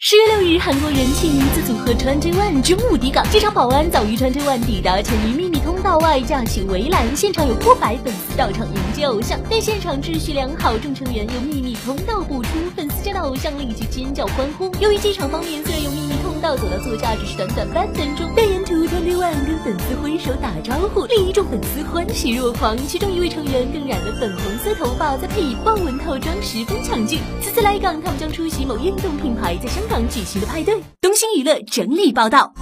十月六日，韩国人气女子组合 Twenty One 之目的港机场保安早于 Twenty One 抵达，前于秘密通道外架起围栏，现场有破百粉丝到场迎接偶像。但现场秩序良好，众成员由秘密通道步出，粉丝见到偶像立即尖叫欢呼。由于机场方面虽然有秘密到走到座驾只是短短半分钟，但沿途 Twenty One 跟粉丝挥手打招呼，另一众粉丝欢喜若狂。其中一位成员更染了粉红色头发，再配以豹纹套装，十分抢镜。此次来港，他们将出席某运动品牌在香。港举行的派对，东星娱乐整理报道。